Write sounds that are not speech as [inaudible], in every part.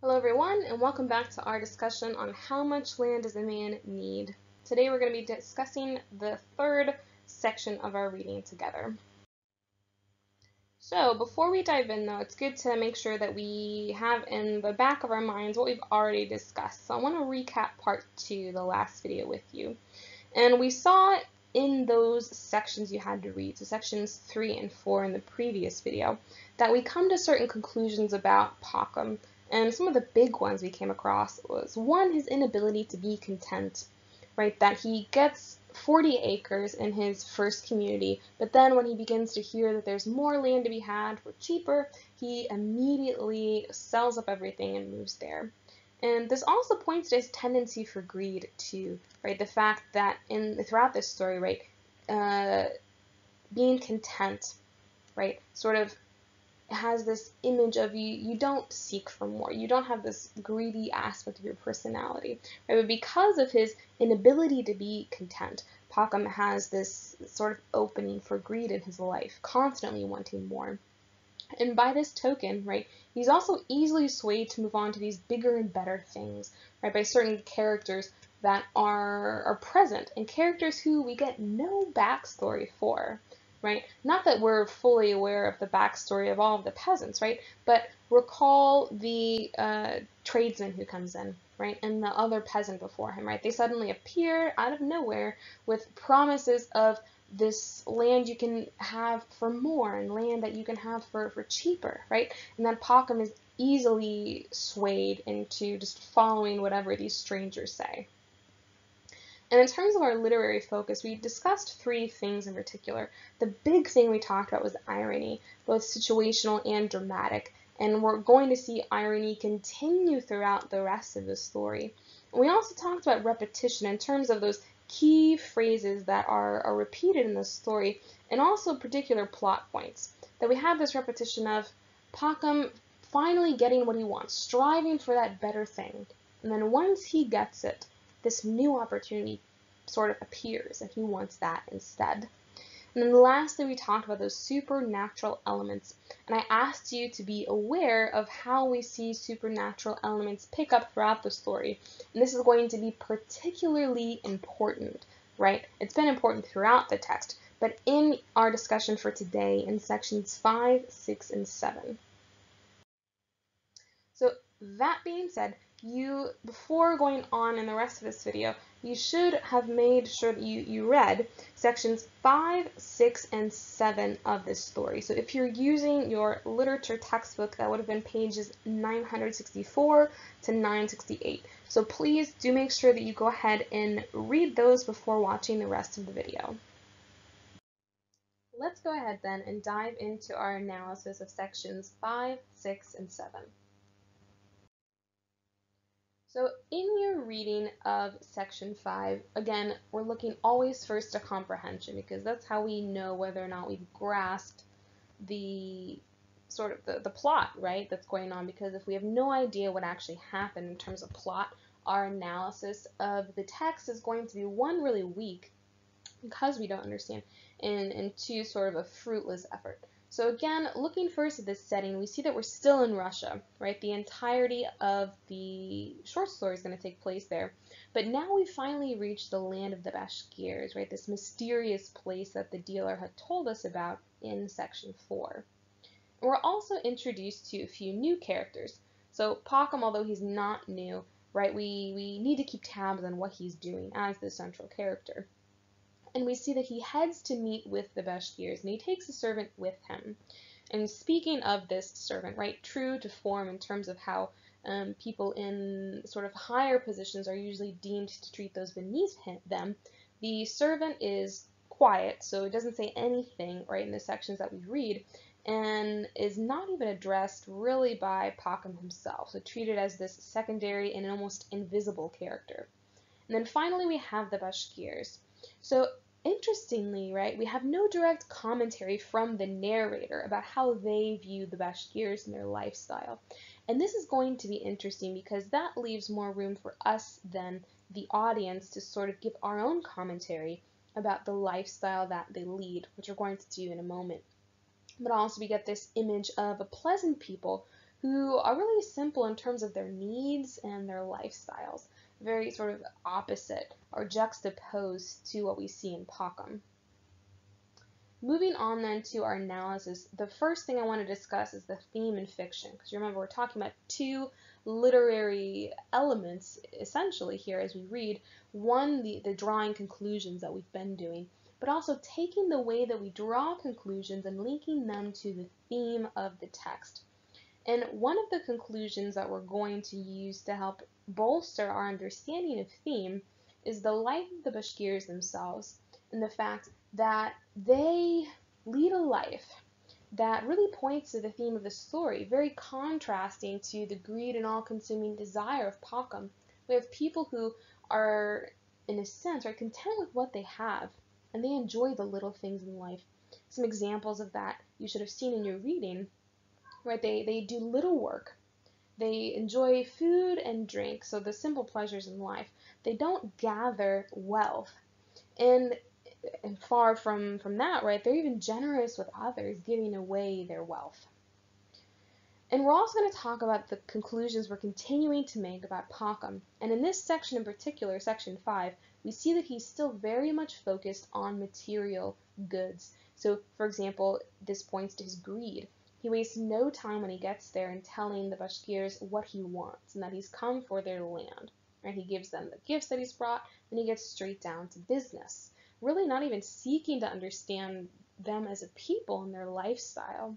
Hello everyone and welcome back to our discussion on how much land does a man need. Today we're going to be discussing the third section of our reading together. So before we dive in though, it's good to make sure that we have in the back of our minds what we've already discussed. So I want to recap part two, the last video with you. And we saw in those sections you had to read, so sections three and four in the previous video, that we come to certain conclusions about Pakhom and some of the big ones we came across was one, his inability to be content, right? That he gets 40 acres in his first community, but then when he begins to hear that there's more land to be had for cheaper, he immediately sells up everything and moves there. And this also points to his tendency for greed too, right? The fact that in throughout this story, right, uh, being content, right, sort of has this image of you you don't seek for more. You don't have this greedy aspect of your personality right? But because of his inability to be content Pakhom has this sort of opening for greed in his life constantly wanting more. And by this token right he's also easily swayed to move on to these bigger and better things right by certain characters that are are present and characters who we get no backstory for right? Not that we're fully aware of the backstory of all of the peasants, right? But recall the uh, tradesman who comes in, right? And the other peasant before him, right? They suddenly appear out of nowhere with promises of this land you can have for more and land that you can have for, for cheaper, right? And then Pakhom is easily swayed into just following whatever these strangers say. And in terms of our literary focus, we discussed three things in particular. The big thing we talked about was irony, both situational and dramatic, and we're going to see irony continue throughout the rest of the story. We also talked about repetition in terms of those key phrases that are, are repeated in the story, and also particular plot points. That we have this repetition of Pakhom finally getting what he wants, striving for that better thing. And then once he gets it, this new opportunity sort of appears and he wants that instead. And then lastly, we talked about those supernatural elements. And I asked you to be aware of how we see supernatural elements pick up throughout the story. And this is going to be particularly important, right? It's been important throughout the text, but in our discussion for today in sections 5, 6, and 7. So that being said, you, before going on in the rest of this video, you should have made sure that you, you read sections 5, 6, and 7 of this story. So if you're using your literature textbook, that would have been pages 964 to 968. So please do make sure that you go ahead and read those before watching the rest of the video. Let's go ahead then and dive into our analysis of sections 5, 6, and 7. So in your reading of section 5, again, we're looking always first to comprehension because that's how we know whether or not we've grasped the sort of the, the plot, right, that's going on because if we have no idea what actually happened in terms of plot, our analysis of the text is going to be one, really weak because we don't understand, and, and two, sort of a fruitless effort. So again, looking first at this setting, we see that we're still in Russia, right? The entirety of the short story is going to take place there. But now we finally reach the land of the Bashkirs, right? This mysterious place that the dealer had told us about in section 4. And we're also introduced to a few new characters. So Pakhom, although he's not new, right, we, we need to keep tabs on what he's doing as the central character and we see that he heads to meet with the Bashkirs, and he takes a servant with him. And speaking of this servant, right, true to form in terms of how um, people in sort of higher positions are usually deemed to treat those beneath him, them, the servant is quiet, so it doesn't say anything, right, in the sections that we read, and is not even addressed really by Pakhom himself, so treated as this secondary and almost invisible character. And then finally we have the Bashkirs. So interestingly, right, we have no direct commentary from the narrator about how they view the Bashkirs and their lifestyle. And this is going to be interesting because that leaves more room for us than the audience to sort of give our own commentary about the lifestyle that they lead, which we're going to do in a moment. But also we get this image of a pleasant people who are really simple in terms of their needs and their lifestyles, very sort of opposite or juxtaposed to what we see in Pakhom. Moving on then to our analysis, the first thing I want to discuss is the theme in fiction, because you remember we're talking about two literary elements essentially here as we read. One, the, the drawing conclusions that we've been doing, but also taking the way that we draw conclusions and linking them to the theme of the text. And one of the conclusions that we're going to use to help bolster our understanding of theme is the life of the Bashkirs themselves and the fact that they lead a life that really points to the theme of the story, very contrasting to the greed and all-consuming desire of Pakhom. We have people who are, in a sense, are content with what they have, and they enjoy the little things in life. Some examples of that you should have seen in your reading, right? They, they do little work. They enjoy food and drink, so the simple pleasures in life. They don't gather wealth. And and far from from that, right? They're even generous with others, giving away their wealth. And we're also going to talk about the conclusions we're continuing to make about Pakhom. And in this section in particular, section 5, we see that he's still very much focused on material goods. So, for example, this points to his greed. He wastes no time when he gets there in telling the Bashkirs what he wants and that he's come for their land. Right? He gives them the gifts that he's brought, and he gets straight down to business really not even seeking to understand them as a people and their lifestyle.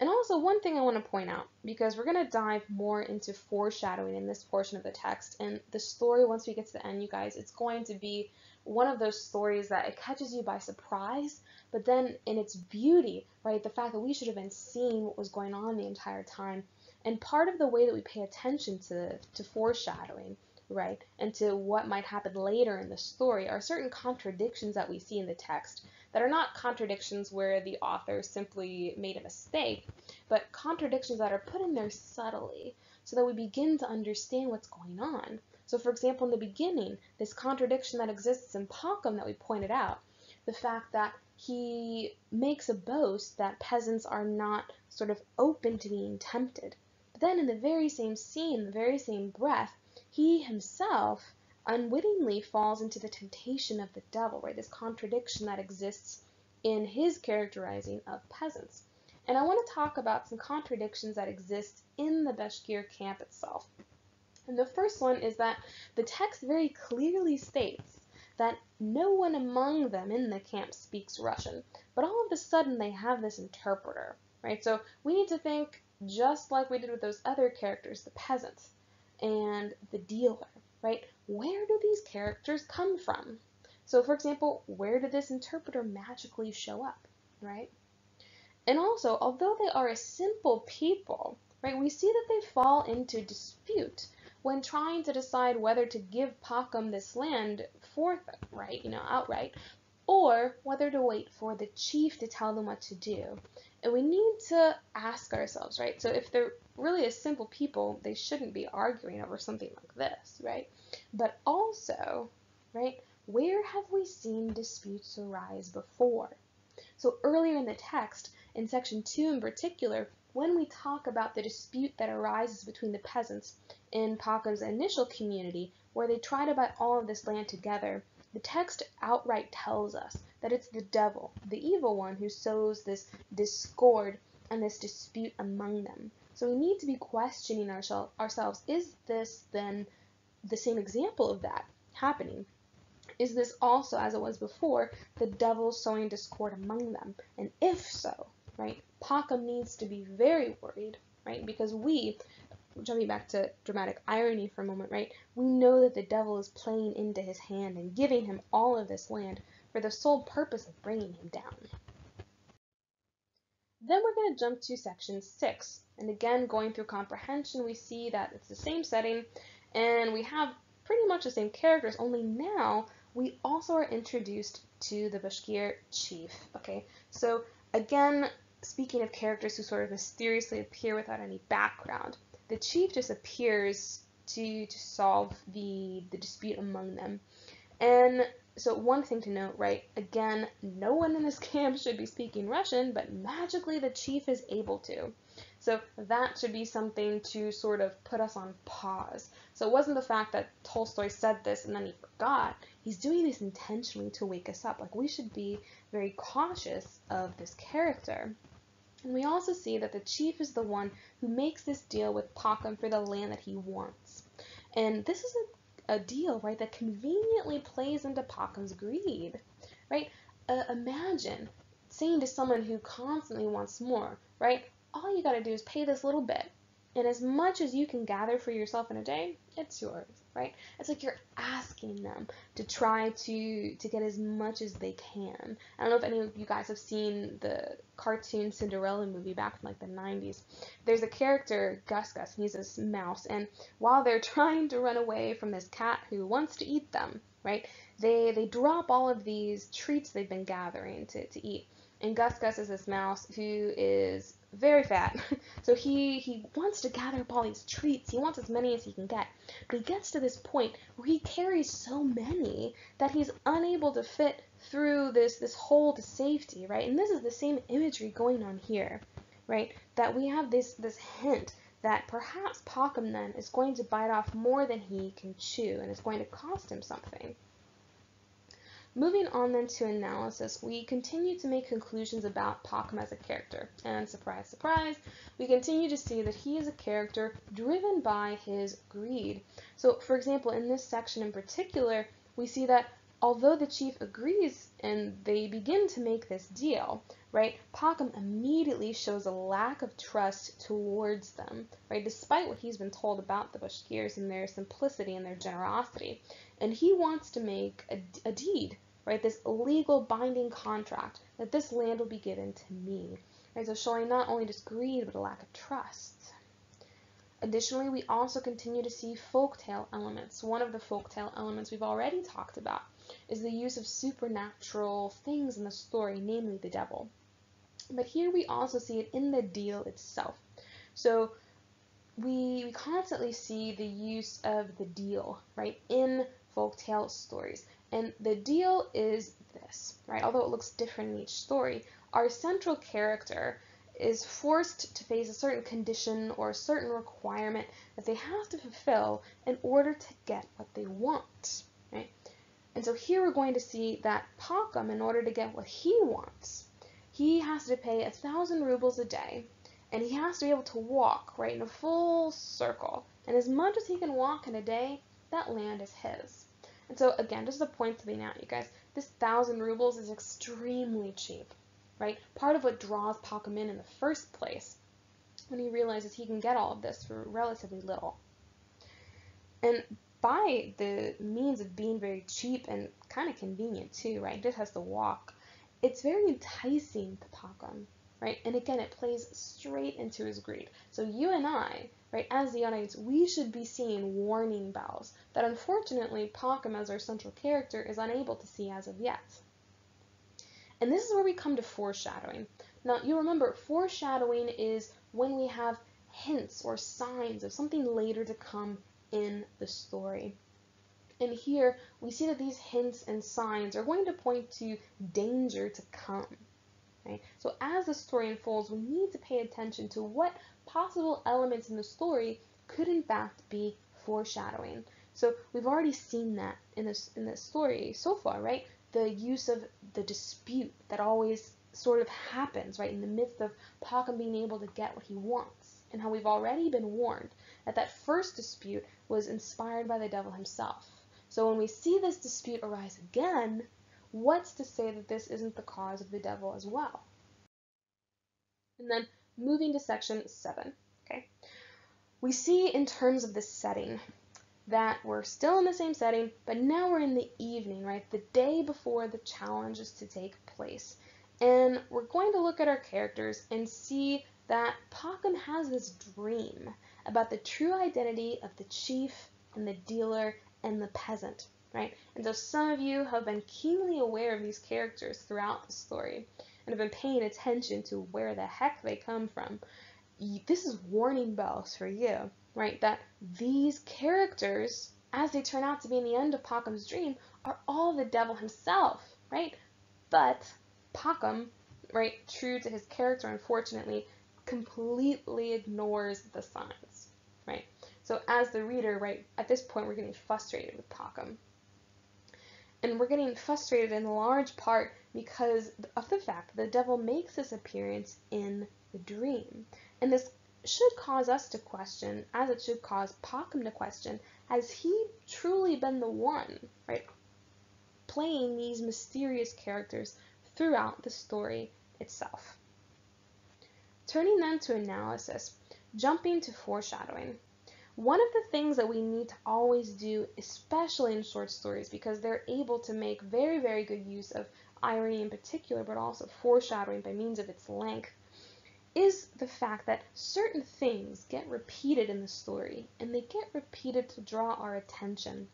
And also, one thing I want to point out, because we're going to dive more into foreshadowing in this portion of the text, and the story, once we get to the end, you guys, it's going to be one of those stories that it catches you by surprise, but then in its beauty, right, the fact that we should have been seeing what was going on the entire time. And part of the way that we pay attention to, to foreshadowing right, and to what might happen later in the story are certain contradictions that we see in the text that are not contradictions where the author simply made a mistake, but contradictions that are put in there subtly so that we begin to understand what's going on. So, for example, in the beginning, this contradiction that exists in Pakhom that we pointed out, the fact that he makes a boast that peasants are not sort of open to being tempted. But then in the very same scene, the very same breath, he himself unwittingly falls into the temptation of the devil, right? This contradiction that exists in his characterizing of peasants. And I want to talk about some contradictions that exist in the Bashkir camp itself. And the first one is that the text very clearly states that no one among them in the camp speaks Russian, but all of a sudden they have this interpreter, right? So we need to think just like we did with those other characters, the peasants and the dealer, right? Where do these characters come from? So for example, where did this interpreter magically show up, right? And also, although they are a simple people, right, we see that they fall into dispute when trying to decide whether to give Pakhom this land forth, right, you know, outright, or whether to wait for the chief to tell them what to do. And we need to ask ourselves, right? So if they're really a simple people, they shouldn't be arguing over something like this, right? But also, right, where have we seen disputes arise before? So earlier in the text, in section 2 in particular, when we talk about the dispute that arises between the peasants in Pakhom's initial community, where they try to buy all of this land together, the text outright tells us that it's the devil, the evil one, who sows this discord and this dispute among them. So we need to be questioning ourselves is this then the same example of that happening? Is this also, as it was before, the devil sowing discord among them? And if so, right, Pakhom needs to be very worried, right? Because we, jumping back to dramatic irony for a moment, right? We know that the devil is playing into his hand and giving him all of this land for the sole purpose of bringing him down. Then we're going to jump to section 6. And again, going through comprehension, we see that it's the same setting and we have pretty much the same characters, only now we also are introduced to the Bashkir chief. Okay, so again, speaking of characters who sort of mysteriously appear without any background, the chief just appears to, to solve the, the dispute among them. And so one thing to note, right, again, no one in this [laughs] camp should be speaking Russian, but magically the chief is able to. So that should be something to sort of put us on pause. So it wasn't the fact that Tolstoy said this and then he forgot. He's doing this intentionally to wake us up. Like we should be very cautious of this character. And we also see that the chief is the one who makes this deal with Pakhom for the land that he wants. And this is a, a deal, right, that conveniently plays into Pakhom's greed, right? Uh, imagine saying to someone who constantly wants more, right? all you got to do is pay this little bit. And as much as you can gather for yourself in a day, it's yours, right? It's like you're asking them to try to to get as much as they can. I don't know if any of you guys have seen the cartoon Cinderella movie back from like the 90s. There's a character, Gus Gus, and he's this mouse, and while they're [laughs] trying to run away from this cat who wants to eat them, right? They they drop all of these treats they've been gathering to, to eat. And Gus Gus is this mouse who is very fat. [laughs] so he, he wants to gather up all these treats. He wants as many as he can get. But he gets to this point where he carries so many that he's unable to fit through this, this hole to safety, right? And this is the same imagery going on here, right? That we have this, this hint that perhaps Pakhom then is going to bite off more than he can chew and it's going to cost him something. Moving on then to analysis, we continue to make conclusions about Pakhom as a character. And surprise, surprise, we continue to see that he is a character driven by his greed. So, for example, in this section in particular, we see that although the chief agrees and they begin to make this deal, right, Pakhom immediately shows a lack of trust towards them, right, despite what he's been told about the Bashkirs and their simplicity and their generosity. And he wants to make a, a deed, right, this legal binding contract that this land will be given to me, right, so showing not only just greed but a lack of trust. Additionally, we also continue to see folktale elements. One of the folktale elements we've already talked about is the use of supernatural things in the story, namely the devil. But here we also see it in the deal itself. So we, we constantly see the use of the deal, right, in folktale stories. And the deal is this, right? Although it looks different in each story, our central character is forced to face a certain condition or a certain requirement that they have to fulfill in order to get what they want, right? And so here we're going to see that Pakhom, in order to get what he wants, he has to pay a thousand rubles a day, and he has to be able to walk, right, in a full circle. And as much as he can walk in a day, that land is his. And so again, just a point to be out, you guys, this thousand rubles is extremely cheap, right? Part of what draws Pakhom in in the first place when he realizes he can get all of this for relatively little. And by the means of being very cheap and kind of convenient too, right? He just has to walk. It's very enticing to Pakhom, right? And again, it plays straight into his greed. So you and I, right, as the audience, we should be seeing warning bells that unfortunately Pakhom, as our central character, is unable to see as of yet. And this is where we come to foreshadowing. Now, you remember, foreshadowing is when we have hints or signs of something later to come in the story. And here we see that these hints and signs are going to point to danger to come. Right? So as the story unfolds, we need to pay attention to what possible elements in the story could in fact be foreshadowing. So we've already seen that in this in this story so far, right? The use of the dispute that always sort of happens, right, in the midst of Pakhom being able to get what he wants, and how we've already been warned that that first dispute was inspired by the devil himself. So when we see this dispute arise again, what's to say that this isn't the cause of the devil as well? And then moving to section 7, okay? We see in terms of the setting that we're still in the same setting, but now we're in the evening, right? The day before the challenge is to take place. And we're going to look at our characters and see that Pakhom has this dream about the true identity of the chief and the dealer and the peasant, right? And so some of you have been keenly aware of these characters throughout the story and have been paying attention to where the heck they come from. This is warning bells for you, right? That these characters, as they turn out to be in the end of Pakhom's dream, are all the devil himself, right? But Pakhom, right, true to his character, unfortunately, completely ignores the signs, right? So as the reader, right, at this point we're getting frustrated with Pakhom. And we're getting frustrated in large part because of the fact that the devil makes his appearance in the dream. And this should cause us to question, as it should cause Pakhom to question, has he truly been the one, right, playing these mysterious characters throughout the story itself? Turning then to analysis, jumping to foreshadowing. One of the things that we need to always do, especially in short stories, because they're able to make very, very good use of irony in particular, but also foreshadowing by means of its length, is the fact that certain things get repeated in the story, and they get repeated to draw our attention.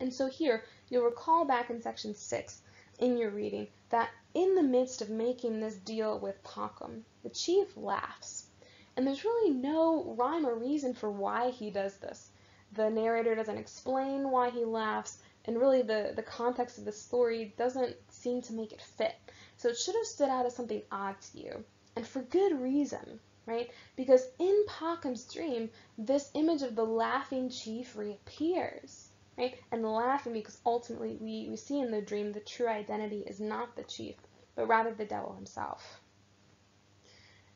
And so here, you'll recall back in section 6 in your reading that in the midst of making this deal with Pakhom, the chief laughs. And there's really no rhyme or reason for why he does this. The narrator doesn't explain why he laughs, and really the, the context of the story doesn't seem to make it fit. So it should have stood out as something odd to you, and for good reason, right? Because in Pakhom's dream, this image of the laughing chief reappears right? And laughing because ultimately we, we see in the dream the true identity is not the chief, but rather the devil himself.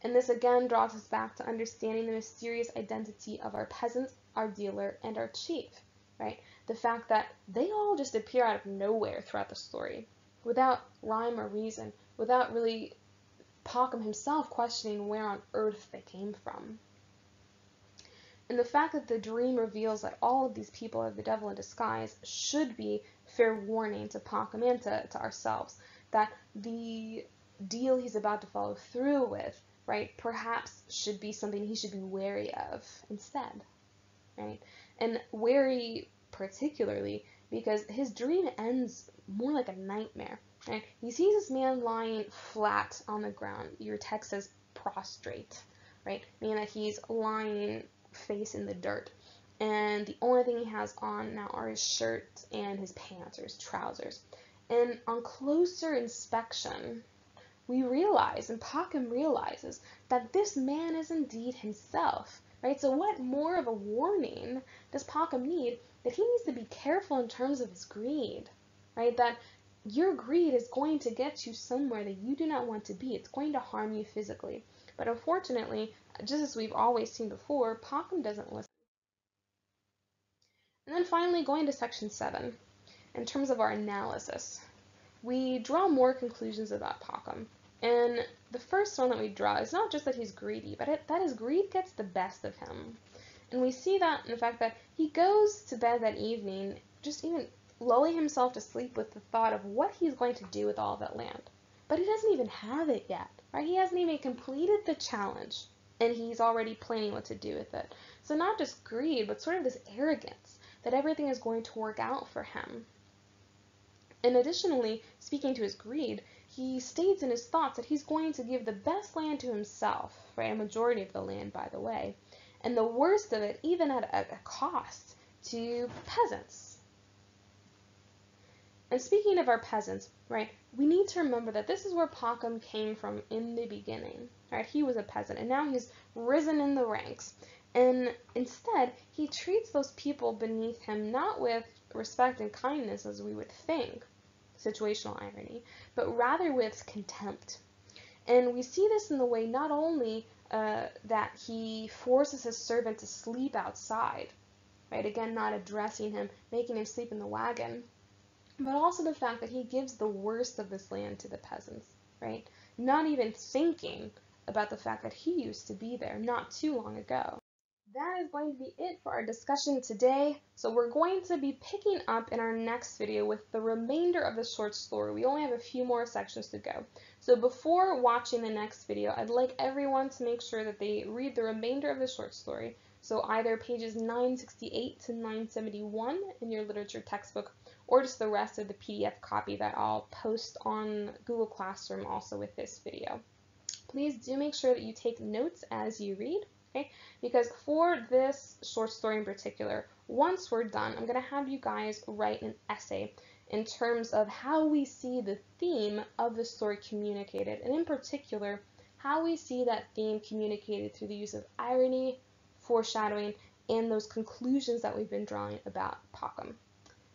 And this again draws us back to understanding the mysterious identity of our peasant, our dealer, and our chief, right? The fact that they all just appear out of nowhere throughout the story, without rhyme or reason, without really Pakhom himself questioning where on earth they came from. And the fact that the dream reveals that all of these people are the devil in disguise should be fair warning to to, to ourselves that the deal he's about to follow through with, right, perhaps should be something he should be wary of instead, right? And wary particularly because his dream ends more like a nightmare, right? He sees this man lying flat on the ground. Your text says prostrate, right? Meaning that he's lying face in the dirt. And the only thing he has on now are his shirt and his pants or his trousers. And on closer inspection, we realize, and Pakhom realizes, that this man is indeed himself. Right? So what more of a warning does Pakhom need that he needs to be careful in terms of his greed? Right? That your greed is going to get you somewhere that you do not want to be. It's going to harm you physically. But unfortunately, just as we've always seen before, Pakhom doesn't listen. And then finally, going to section 7, in terms of our analysis, we draw more conclusions about Pakhom. And the first one that we draw is not just that he's greedy, but it, that his greed gets the best of him. And we see that in the fact that he goes to bed that evening, just even lulling himself to sleep with the thought of what he's going to do with all that land. But he doesn't even have it yet, right? He hasn't even completed the challenge and he's already planning what to do with it. So not just greed, but sort of this arrogance that everything is going to work out for him. And additionally, speaking to his greed, he states in his thoughts that he's going to give the best land to himself, right? A majority of the land, by the way, and the worst of it, even at a, a cost, to peasants. And speaking of our peasants, right, we need to remember that this is where Pakhom came from in the beginning. Right? He was a peasant, and now he's risen in the ranks. And instead, he treats those people beneath him not with respect and kindness as we would think, situational irony, but rather with contempt. And we see this in the way not only uh, that he forces his servant to sleep outside, right? Again, not addressing him, making him sleep in the wagon, but also the fact that he gives the worst of this land to the peasants, right? Not even thinking about the fact that he used to be there not too long ago. That is going to be it for our discussion today. So we're going to be picking up in our next video with the remainder of the short story. We only have a few more sections to go. So before watching the next video, I'd like everyone to make sure that they read the remainder of the short story. So either pages 968 to 971 in your literature textbook or just the rest of the PDF copy that I'll post on Google Classroom also with this video please do make sure that you take notes as you read, okay? Because for this short story in particular, once we're done, I'm going to have you guys write an essay in terms of how we see the theme of the story communicated, and in particular, how we see that theme communicated through the use of irony, foreshadowing, and those conclusions that we've been drawing about Pakhom.